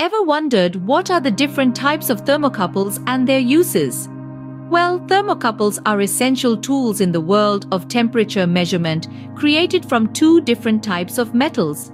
Ever wondered what are the different types of thermocouples and their uses? Well, thermocouples are essential tools in the world of temperature measurement created from two different types of metals.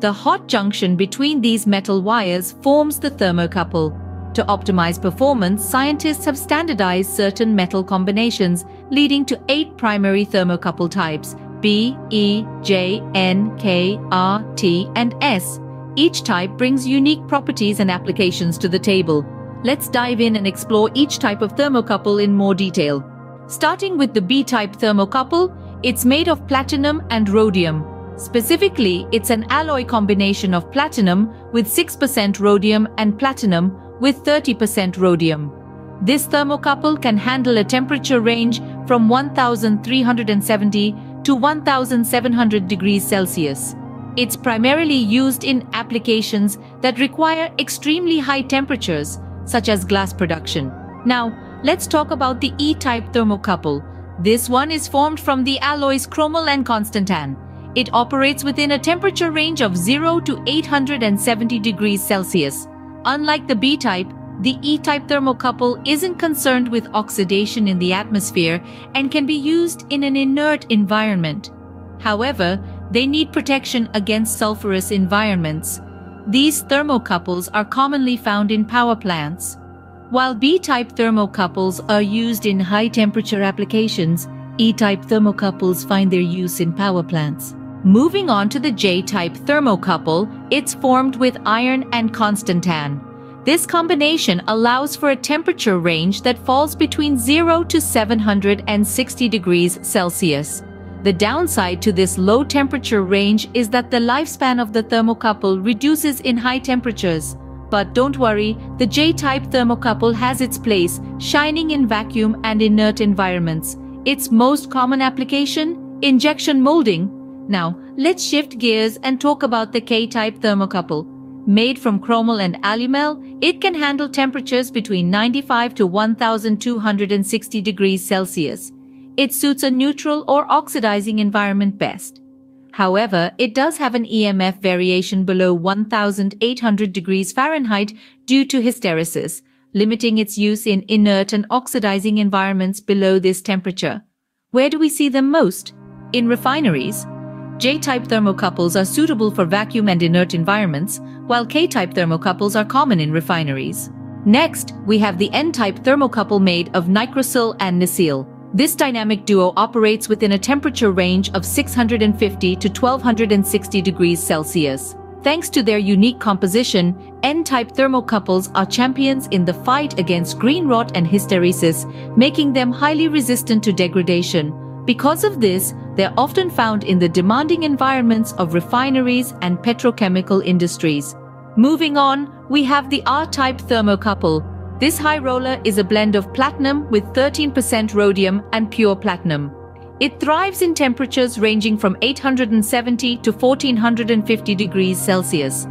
The hot junction between these metal wires forms the thermocouple. To optimize performance, scientists have standardized certain metal combinations, leading to eight primary thermocouple types B, E, J, N, K, R, T, and S. Each type brings unique properties and applications to the table. Let's dive in and explore each type of thermocouple in more detail. Starting with the B-type thermocouple, it's made of platinum and rhodium. Specifically, it's an alloy combination of platinum with 6% rhodium and platinum with 30% rhodium. This thermocouple can handle a temperature range from 1370 to 1700 degrees Celsius. It's primarily used in applications that require extremely high temperatures, such as glass production. Now, let's talk about the E-type thermocouple. This one is formed from the alloys chromel and constantan. It operates within a temperature range of 0 to 870 degrees Celsius. Unlike the B-type, the E-type thermocouple isn't concerned with oxidation in the atmosphere and can be used in an inert environment. However, they need protection against sulfurous environments. These thermocouples are commonly found in power plants. While B-type thermocouples are used in high-temperature applications, E-type thermocouples find their use in power plants. Moving on to the J-type thermocouple, it's formed with iron and constantan. This combination allows for a temperature range that falls between 0 to 760 degrees Celsius. The downside to this low temperature range is that the lifespan of the thermocouple reduces in high temperatures. But don't worry, the J-type thermocouple has its place, shining in vacuum and inert environments. Its most common application? Injection molding. Now, let's shift gears and talk about the K-type thermocouple. Made from chromel and alumel, it can handle temperatures between 95 to 1260 degrees Celsius. It suits a neutral or oxidizing environment best. However, it does have an EMF variation below 1800 degrees Fahrenheit due to hysteresis, limiting its use in inert and oxidizing environments below this temperature. Where do we see them most? In refineries. J-type thermocouples are suitable for vacuum and inert environments, while K-type thermocouples are common in refineries. Next, we have the N-type thermocouple made of nicrosil and nisil. This dynamic duo operates within a temperature range of 650 to 1260 degrees Celsius. Thanks to their unique composition, N-type thermocouples are champions in the fight against green rot and hysteresis, making them highly resistant to degradation. Because of this, they're often found in the demanding environments of refineries and petrochemical industries. Moving on, we have the R-type thermocouple, this high roller is a blend of platinum with 13% rhodium and pure platinum. It thrives in temperatures ranging from 870 to 1450 degrees Celsius.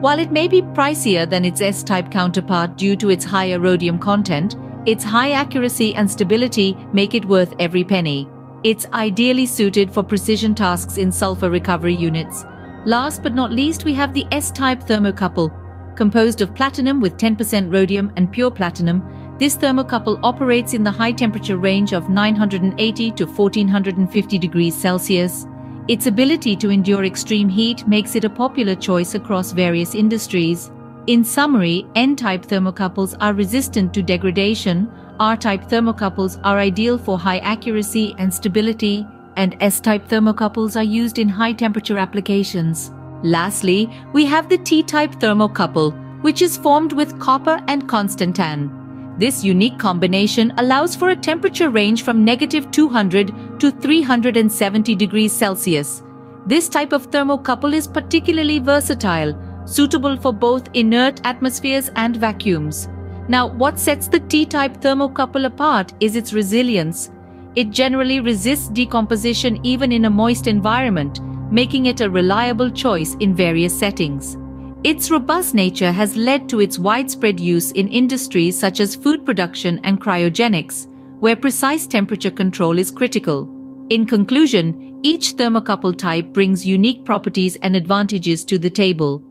While it may be pricier than its S-type counterpart due to its higher rhodium content, its high accuracy and stability make it worth every penny. It's ideally suited for precision tasks in sulfur recovery units. Last but not least, we have the S-type thermocouple, Composed of platinum with 10% rhodium and pure platinum, this thermocouple operates in the high temperature range of 980 to 1450 degrees Celsius. Its ability to endure extreme heat makes it a popular choice across various industries. In summary, N-type thermocouples are resistant to degradation, R-type thermocouples are ideal for high accuracy and stability, and S-type thermocouples are used in high-temperature applications. Lastly, we have the T-type thermocouple, which is formed with copper and constantan. This unique combination allows for a temperature range from negative 200 to 370 degrees Celsius. This type of thermocouple is particularly versatile, suitable for both inert atmospheres and vacuums. Now, what sets the T-type thermocouple apart is its resilience. It generally resists decomposition even in a moist environment, making it a reliable choice in various settings. Its robust nature has led to its widespread use in industries such as food production and cryogenics, where precise temperature control is critical. In conclusion, each thermocouple type brings unique properties and advantages to the table.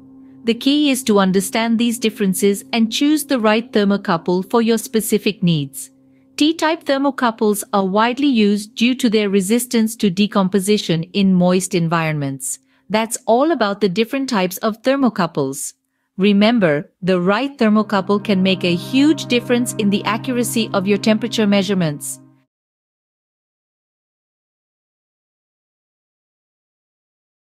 The key is to understand these differences and choose the right thermocouple for your specific needs. T-type thermocouples are widely used due to their resistance to decomposition in moist environments. That's all about the different types of thermocouples. Remember, the right thermocouple can make a huge difference in the accuracy of your temperature measurements.